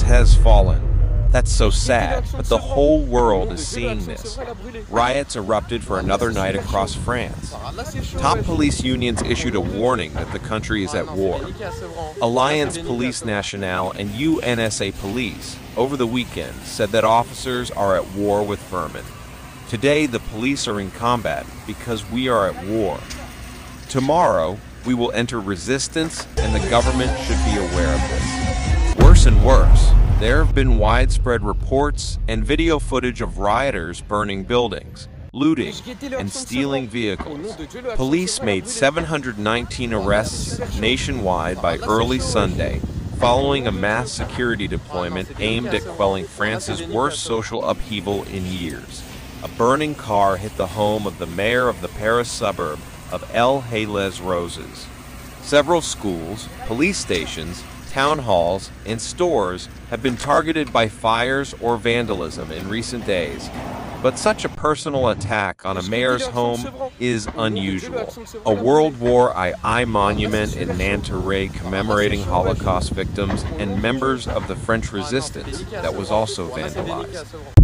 Has fallen. That's so sad, but the whole world is seeing this. Riots erupted for another night across France. Top police unions issued a warning that the country is at war. Alliance Police Nationale and UNSA Police, over the weekend, said that officers are at war with vermin. Today, the police are in combat because we are at war. Tomorrow, we will enter resistance, and the government should be aware of this. Worse and worse, there have been widespread reports and video footage of rioters burning buildings, looting, and stealing vehicles. Police made 719 arrests nationwide by early Sunday, following a mass security deployment aimed at quelling France's worst social upheaval in years. A burning car hit the home of the mayor of the Paris suburb of L'Haÿ-les-Roses. Several schools, police stations, town halls, and stores have been targeted by fires or vandalism in recent days. But such a personal attack on a mayor's home is unusual. A World War II monument in Nanterre commemorating Holocaust victims and members of the French resistance that was also vandalized.